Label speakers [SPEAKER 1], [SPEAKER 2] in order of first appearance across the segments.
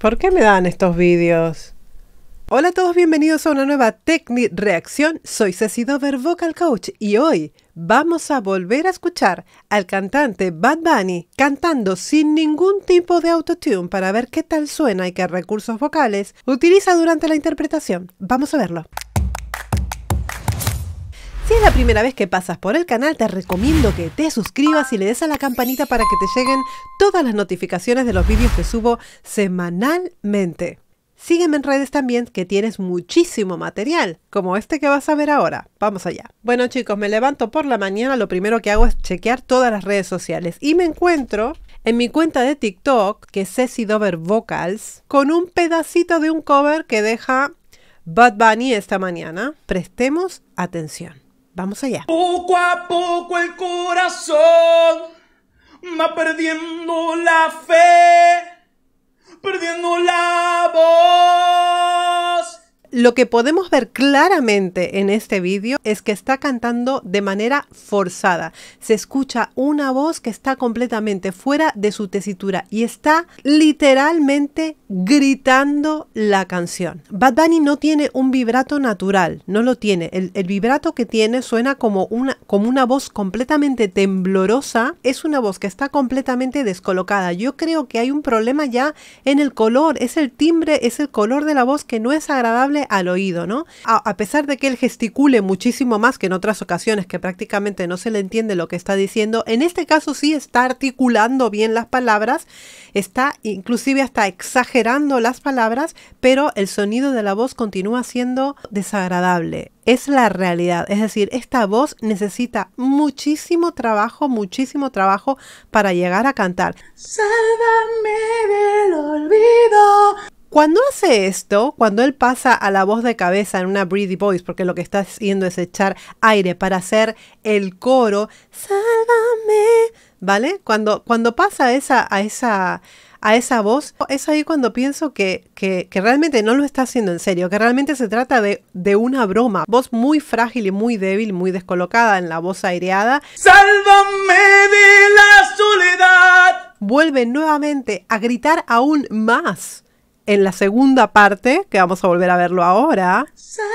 [SPEAKER 1] ¿Por qué me dan estos vídeos? Hola a todos, bienvenidos a una nueva Technic Reacción. Soy Ceci Dover, Vocal Coach, y hoy vamos a volver a escuchar al cantante Bad Bunny cantando sin ningún tipo de autotune para ver qué tal suena y qué recursos vocales utiliza durante la interpretación. Vamos a verlo. Si es la primera vez que pasas por el canal, te recomiendo que te suscribas y le des a la campanita para que te lleguen todas las notificaciones de los vídeos que subo semanalmente. Sígueme en redes también que tienes muchísimo material, como este que vas a ver ahora. Vamos allá. Bueno chicos, me levanto por la mañana, lo primero que hago es chequear todas las redes sociales y me encuentro en mi cuenta de TikTok, que es Ceci Dover Vocals, con un pedacito de un cover que deja Bad Bunny esta mañana. Prestemos atención. Vamos allá.
[SPEAKER 2] Poco a poco el corazón va perdiendo la fe, perdiendo la voz.
[SPEAKER 1] Lo que podemos ver claramente en este vídeo es que está cantando de manera forzada. Se escucha una voz que está completamente fuera de su tesitura y está literalmente gritando la canción. Bad Bunny no tiene un vibrato natural, no lo tiene. El, vibrato que tiene suena como una, como una voz completamente temblorosa. Es una voz que está completamente descolocada. Yo creo que hay un problema ya en el color. Es el timbre, es el color de la voz que no es agradable al oído, ¿no? A, pesar de que él gesticule muchísimo más que en otras ocasiones, que prácticamente no se le entiende lo que está diciendo, en este caso sí está articulando bien las palabras, está inclusive hasta exagerando las palabras, pero el sonido de la voz continúa siendo desagradable. Es la realidad, es decir, esta voz necesita muchísimo trabajo, muchísimo trabajo para llegar a cantar.
[SPEAKER 2] Sálvame del olvido.
[SPEAKER 1] Cuando hace esto, cuando él pasa a la voz de cabeza en una breathy voice, porque lo que está haciendo es echar aire para hacer el coro, sálvame, ¿vale? Cuando, cuando pasa esa, a, esa, a esa voz, es ahí cuando pienso que, que, realmente no lo está haciendo en serio, que realmente se trata de, de una broma. Voz muy frágil y muy débil, muy descolocada en la voz aireada.
[SPEAKER 2] Sálvame de la soledad.
[SPEAKER 1] Vuelve nuevamente a gritar aún más en la segunda parte, que vamos a volver a verlo ahora.
[SPEAKER 2] Sálvame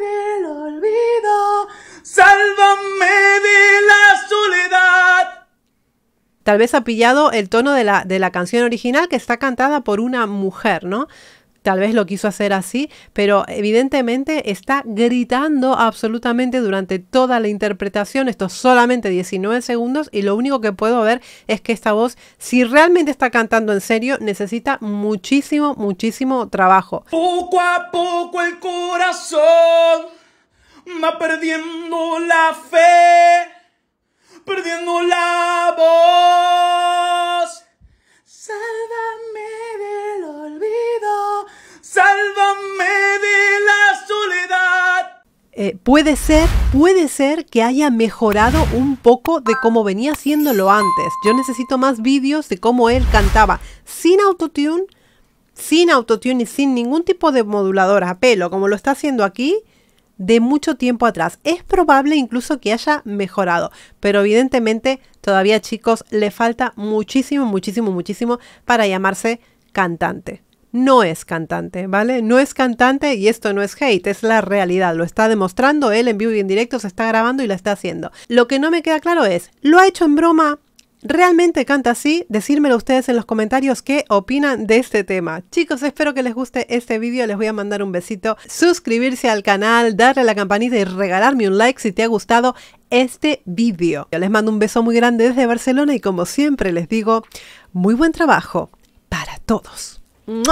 [SPEAKER 2] del olvido, sálvame de la soledad.
[SPEAKER 1] Tal vez ha pillado el tono de la, de la canción original que está cantada por una mujer, ¿no? Tal vez lo quiso hacer así, pero evidentemente está gritando absolutamente durante toda la interpretación, estos solamente 19 segundos y lo único que puedo ver es que esta voz, si realmente está cantando en serio, necesita muchísimo, muchísimo trabajo.
[SPEAKER 2] Poco a poco el corazón va perdiendo la fe, perdiendo la voz.
[SPEAKER 1] Puede ser, puede ser que haya mejorado un poco de cómo venía haciéndolo antes. Yo necesito más vídeos de cómo él cantaba sin autotune, sin autotune y sin ningún tipo de modulador a pelo, como lo está haciendo aquí de mucho tiempo atrás. Es probable incluso que haya mejorado, pero evidentemente todavía chicos le falta muchísimo, muchísimo, muchísimo para llamarse cantante no es cantante, ¿vale? No es cantante y esto no es hate, es la realidad. Lo está demostrando él en vivo y en directo, se está grabando y lo está haciendo. Lo que no me queda claro es, ¿lo ha hecho en broma? ¿Realmente canta así? Decírmelo ustedes en los comentarios qué opinan de este tema. Chicos, espero que les guste este vídeo. Les voy a mandar un besito. Suscribirse al canal, darle a la campanita y regalarme un like si te ha gustado este vídeo. Yo les mando un beso muy grande desde Barcelona y como siempre les digo, muy buen trabajo para todos. 嗯